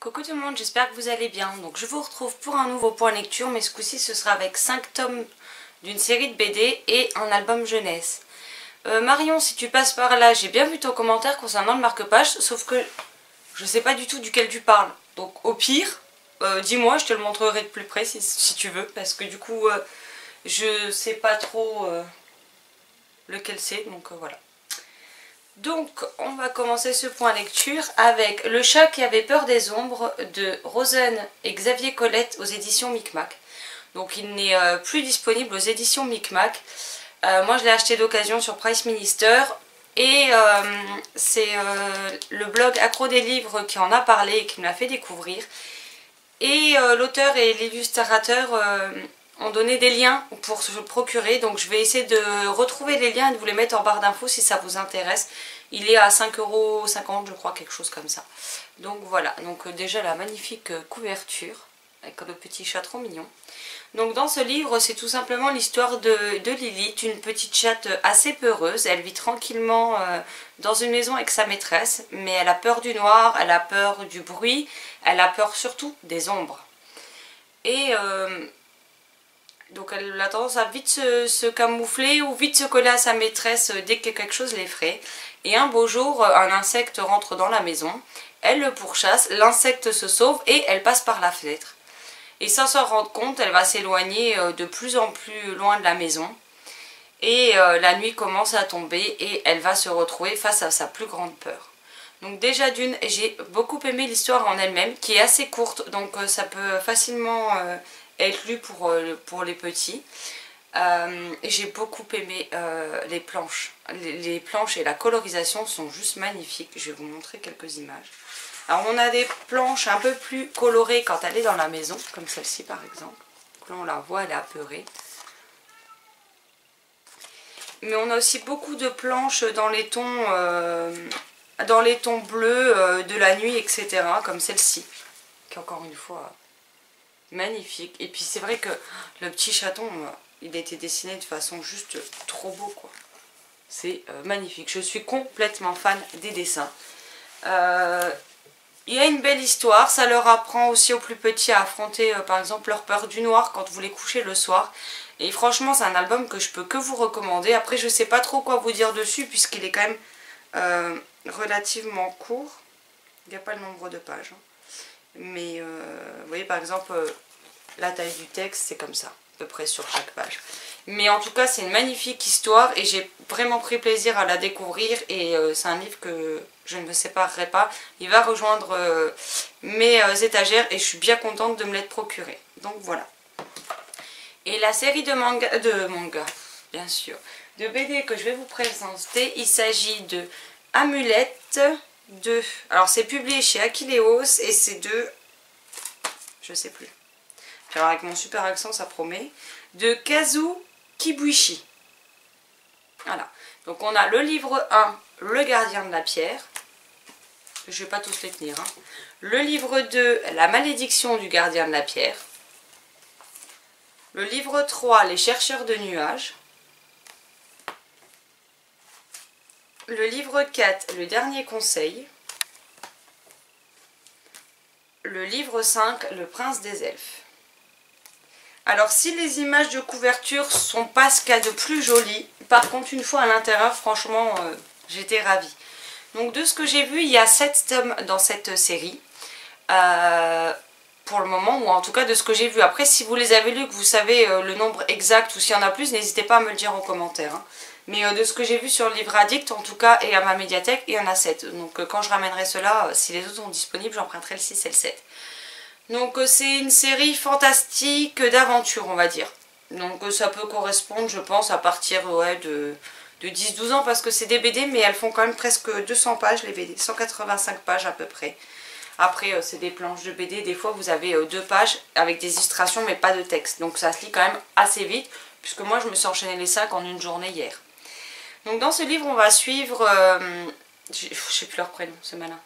Coucou tout le monde, j'espère que vous allez bien. Donc je vous retrouve pour un nouveau point lecture, mais ce coup-ci ce sera avec 5 tomes d'une série de BD et un album jeunesse. Euh, Marion, si tu passes par là, j'ai bien vu ton commentaire concernant le marque-page, sauf que je sais pas du tout duquel tu parles. Donc au pire, euh, dis-moi, je te le montrerai de plus près si, tu veux, parce que du coup, euh, je sais pas trop lequel c'est, donc voilà. Donc, on va commencer ce point lecture avec Le chat qui avait peur des ombres de Rosen et Xavier Colette aux éditions Micmac. Donc, il n'est euh, plus disponible aux éditions Micmac. Euh, moi, je l'ai acheté d'occasion sur Price Minister. Et euh, c'est le blog Accro des livres qui en a parlé et qui me l'a fait découvrir. Et l'auteur et l'illustrateur ont donné des liens pour se procurer. Donc je vais essayer de retrouver les liens et de vous les mettre en barre d'infos si ça vous intéresse. Il est à 5,50€ je crois, quelque chose comme ça. Donc voilà, donc euh, déjà la magnifique euh, couverture avec le petit chat trop mignon. Donc dans ce livre, c'est tout simplement l'histoire de, Lilith, une petite chatte assez peureuse. Elle vit tranquillement euh, dans une maison avec sa maîtresse, mais elle a peur du noir, elle a peur du bruit, elle a peur surtout des ombres. Et donc elle a tendance à vite se, camoufler ou vite se coller à sa maîtresse euh, dès que quelque chose l'effraie. Et un beau jour, euh, un insecte rentre dans la maison, elle le pourchasse, l'insecte se sauve et elle passe par la fenêtre. Et sans s'en rendre compte, elle va s'éloigner euh, de plus en plus loin de la maison. Et la nuit commence à tomber et elle va se retrouver face à sa plus grande peur. Donc déjà d'une, j'ai beaucoup aimé l'histoire en elle-même, qui est assez courte, donc ça peut facilement être lu pour, euh, pour les petits. Euh, j'ai beaucoup aimé euh, les planches. Les, planches et la colorisation sont juste magnifiques. Je vais vous montrer quelques images. Alors on a des planches un peu plus colorées quand elle est dans la maison, comme celle-ci par exemple. là on la voit, elle est apeurée. Mais on a aussi beaucoup de planches dans les tons, dans les tons bleus de la nuit, etc. Comme celle-ci, qui encore une fois magnifique. Et puis c'est vrai que le petit chaton, euh, il a été dessiné de façon juste trop beau. C'est euh, magnifique. Je suis complètement fan des dessins. Euh, il y a une belle histoire. Ça leur apprend aussi aux plus petits à affronter par exemple leur peur du noir quand vous les couchez le soir. Et franchement c'est un album que je peux que vous recommander. Après je sais pas trop quoi vous dire dessus puisqu'il est quand même relativement court. Il n'y a pas le nombre de pages. Hein. Mais euh, vous voyez par exemple euh, la taille du texte c'est comme ça à peu près sur chaque page. Mais en tout cas c'est une magnifique histoire et j'ai vraiment pris plaisir à la découvrir et euh, c'est un livre que je ne me séparerai pas. Il va rejoindre mes étagères et je suis bien contente de me l'être procuré. Donc voilà. Et la série de manga, de manga, bien sûr, de BD que je vais vous présenter, il s'agit de Amulette, 2. Alors c'est publié chez Akileos et c'est de... Je sais plus. Alors avec mon super accent ça promet. De Kazu Kibuishi. Voilà. Donc on a le livre 1, Le gardien de la pierre. Je vais pas tous les tenir. Hein. Le livre 2, La malédiction du gardien de la pierre. Le livre 3, Les chercheurs de nuages. Le livre 4, Le dernier conseil. Le livre 5, Le prince des elfes. Alors si les images de couverture sont pas ce qu'il y a de plus joli, par contre une fois à l'intérieur, franchement, euh, j'étais ravie. Donc de ce que j'ai vu, il y a 7 tomes dans cette série. Euh, pour le moment, ou en tout cas de ce que j'ai vu. Après, si vous les avez lus, que vous savez euh, le nombre exact ou s'il y en a plus, n'hésitez pas à me le dire en commentaire. Hein. Mais euh, de ce que j'ai vu sur le livre Addict, en tout cas, et à ma médiathèque, il y en a 7. Donc euh, quand je ramènerai cela, si les autres sont disponibles, j'emprunterai le 6 et le 7. Donc c'est une série fantastique d'aventure, on va dire. Donc ça peut correspondre, je pense, à partir de, de 10-12 ans, parce que c'est des BD, mais elles font quand même presque 200 pages, les BD. 185 pages à peu près. Après, euh, c'est des planches de BD. Des fois, vous avez euh, deux pages avec des illustrations, mais pas de texte. Donc, ça se lit quand même assez vite, puisque moi, je me suis enchaîné les 5 en une journée hier. Donc, dans ce livre, on va suivre... Euh, je ne sais plus leur prénom, c'est malin.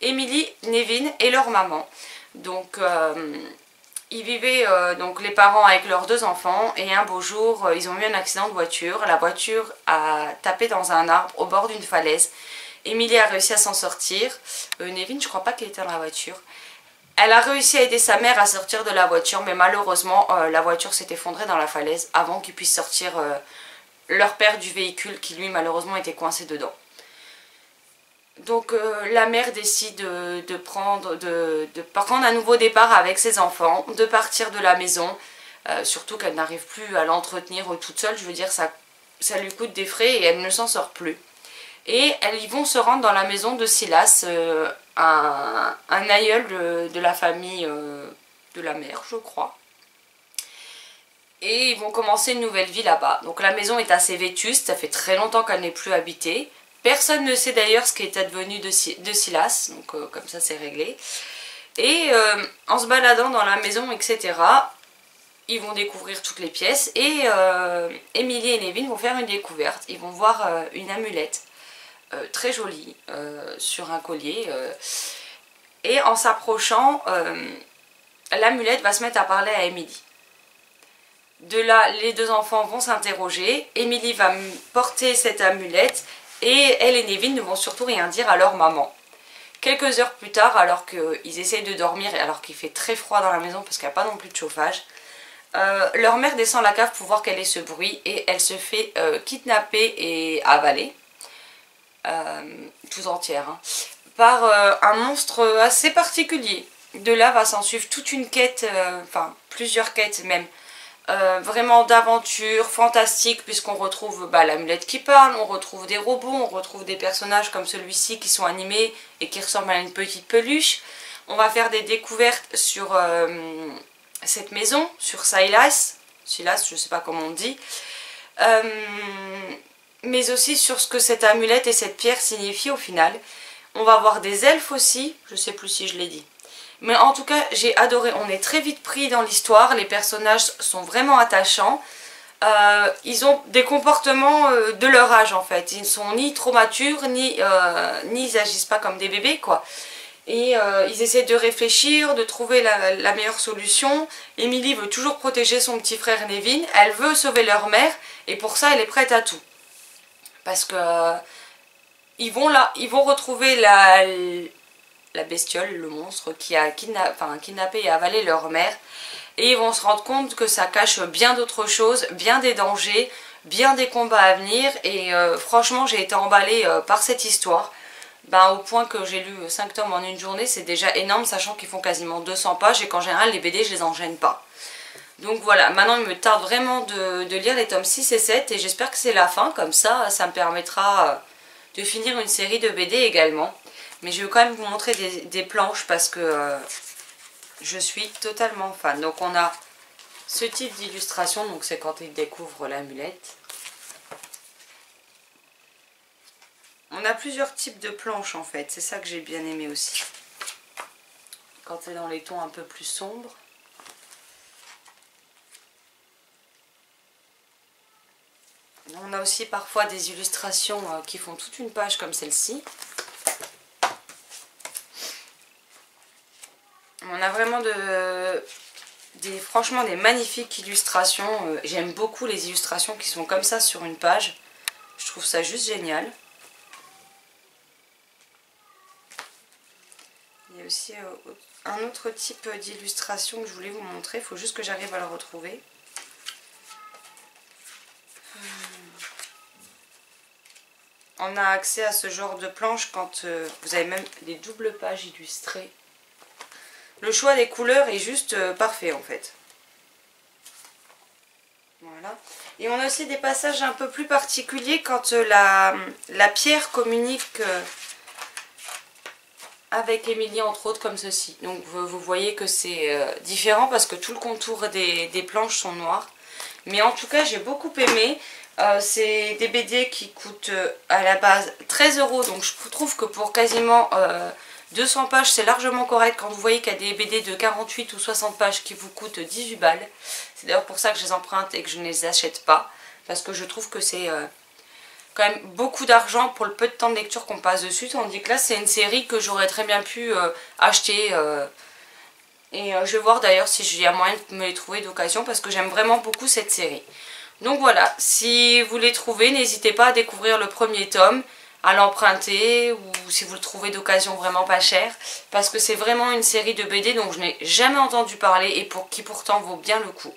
Émilie, Nevin et leur maman. Donc, ils vivaient, donc les parents avec leurs deux enfants, et un beau jour, ils ont eu un accident de voiture. La voiture a tapé dans un arbre au bord d'une falaise. Emilie a réussi à s'en sortir. Euh, Nevin, je crois pas qu'elle était dans la voiture. Elle a réussi à aider sa mère à sortir de la voiture, mais malheureusement, euh, la voiture s'est effondrée dans la falaise avant qu'ils puissent sortir euh, leur père du véhicule qui, lui, malheureusement, était coincé dedans. Donc, euh, la mère décide de, prendre, de, prendre un nouveau départ avec ses enfants, de partir de la maison, surtout qu'elle n'arrive plus à l'entretenir toute seule. Je veux dire, ça, ça lui coûte des frais et elle ne s'en sort plus. Et ils vont se rendre dans la maison de Silas, un, aïeul de, la famille euh, de la mère, je crois. Et ils vont commencer une nouvelle vie là-bas. Donc la maison est assez vétuste, ça fait très longtemps qu'elle n'est plus habitée. Personne ne sait d'ailleurs ce qui est advenu de, Silas, donc euh, comme ça c'est réglé. Et euh, en se baladant dans la maison, etc., ils vont découvrir toutes les pièces. Et Emily et Nevin vont faire une découverte. Ils vont voir une amulette euh, très jolie euh, sur un collier. Euh, et en s'approchant, l'amulette va se mettre à parler à Emily. De là, les deux enfants vont s'interroger. Emily va porter cette amulette et elle et Nevin ne vont surtout rien dire à leur maman. Quelques heures plus tard, alors qu'ils essayent de dormir et alors qu'il fait très froid dans la maison parce qu'il n'y a pas non plus de chauffage, leur mère descend la cave pour voir quel est ce bruit et elle se fait kidnapper et avaler. Euh, tout entière, hein, par euh, un monstre assez particulier. De là va s'en suivre toute une quête, euh, enfin plusieurs quêtes même, vraiment d'aventure, fantastique, puisqu'on retrouve bah, l'amulette qui parle, on retrouve des robots, on retrouve des personnages comme celui-ci qui sont animés et qui ressemblent à une petite peluche. On va faire des découvertes sur cette maison, sur Silas, Silas, je sais pas comment on dit mais aussi sur ce que cette amulette et cette pierre signifient au final. On va voir des elfes aussi, je sais plus si je l'ai dit. Mais en tout cas, j'ai adoré, on est très vite pris dans l'histoire, les personnages sont vraiment attachants. Euh, ils ont des comportements euh, de leur âge en fait, ils ne sont ni trop matures, ni, euh, ni ils agissent pas comme des bébés quoi. Et ils essaient de réfléchir, de trouver la, meilleure solution. Emily veut toujours protéger son petit frère Nevin, elle veut sauver leur mère, et pour ça elle est prête à tout parce que ils vont là, ils vont retrouver la, la bestiole, le monstre qui a kidnappé et avalé leur mère et ils vont se rendre compte que ça cache bien d'autres choses, bien des dangers, bien des combats à venir et euh, franchement j'ai été emballée euh, par cette histoire. Ben, au point que j'ai lu 5 tomes en une journée, c'est déjà énorme sachant qu'ils font quasiment 200 pages et qu'en général les BD je les enchaîne pas. Donc voilà, maintenant il me tarde vraiment de, lire les tomes 6 et 7 et j'espère que c'est la fin, comme ça, ça me permettra euh, de finir une série de BD également. Mais je vais quand même vous montrer des, planches parce que euh, je suis totalement fan. Donc on a ce type d'illustration, donc c'est quand il découvre l'amulette. On a plusieurs types de planches en fait, c'est ça que j'ai bien aimé aussi. Quand c'est dans les tons un peu plus sombres. On a aussi parfois des illustrations euh, qui font toute une page comme celle-ci. On a vraiment de, des, franchement des magnifiques illustrations. Euh, j'aime beaucoup les illustrations qui sont comme ça sur une page. Je trouve ça juste génial. Il y a aussi euh, un autre type d'illustration que je voulais vous montrer. Il faut juste que j'arrive à le retrouver. on a accès à ce genre de planche quand euh, vous avez même des doubles pages illustrées. Le choix des couleurs est juste euh, parfait en fait. Voilà. Et on a aussi des passages un peu plus particuliers quand euh, la, pierre communique avec Emilie entre autres comme ceci. Donc vous, voyez que c'est différent parce que tout le contour des, planches sont noirs. Mais en tout cas j'ai beaucoup aimé. Euh, c'est des BD qui coûtent euh, à la base 13 euros. Donc je trouve que pour quasiment 200 euh, pages c'est largement correct. Quand vous voyez qu'il y a des BD de 48 ou 60 pages qui vous coûtent 18 balles. C'est d'ailleurs pour ça que je les emprunte et que je ne les achète pas. Parce que je trouve que c'est quand même beaucoup d'argent pour le peu de temps de lecture qu'on passe dessus. Tandis que là c'est une série que j'aurais très bien pu acheter... et je vais voir d'ailleurs si j'ai moyen de me les trouver d'occasion parce que j'aime vraiment beaucoup cette série. Donc voilà, si vous les trouvez, n'hésitez pas à découvrir le premier tome. À l'emprunter ou si vous le trouvez d'occasion vraiment pas cher parce que c'est vraiment une série de BD dont je n'ai jamais entendu parler et pour qui pourtant vaut bien le coup.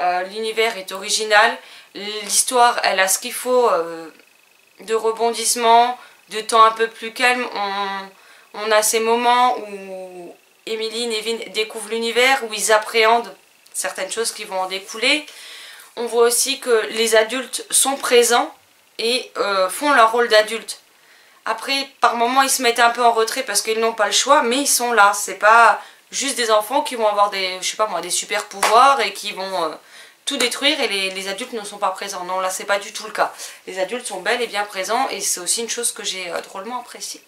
Euh, l'univers est original, l'histoire elle a ce qu'il faut euh, de rebondissement, de temps un peu plus calme. On, on a ces moments où Emily et Nevin découvrent l'univers, où ils appréhendent certaines choses qui vont en découler. On voit aussi que les adultes sont présents et euh, font leur rôle d'adulte. Après, par moments, ils se mettent un peu en retrait parce qu'ils n'ont pas le choix, mais ils sont là. C'est pas juste des enfants qui vont avoir des, je sais pas moi, des super pouvoirs et qui vont euh, tout détruire et les, adultes ne sont pas présents. Non, là, c'est pas du tout le cas. Les adultes sont bel et bien présents et c'est aussi une chose que j'ai euh, drôlement appréciée.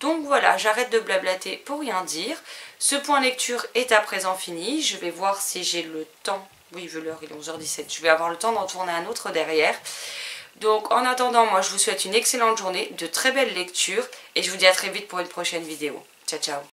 Donc voilà, j'arrête de blablater pour rien dire. Ce point lecture est à présent fini. Je vais voir si j'ai le temps. Oui, vu l'heure, il est 11h17. Je vais avoir le temps d'en tourner un autre derrière. Donc en attendant, moi je vous souhaite une excellente journée, de très belles lectures et je vous dis à très vite pour une prochaine vidéo. Ciao ciao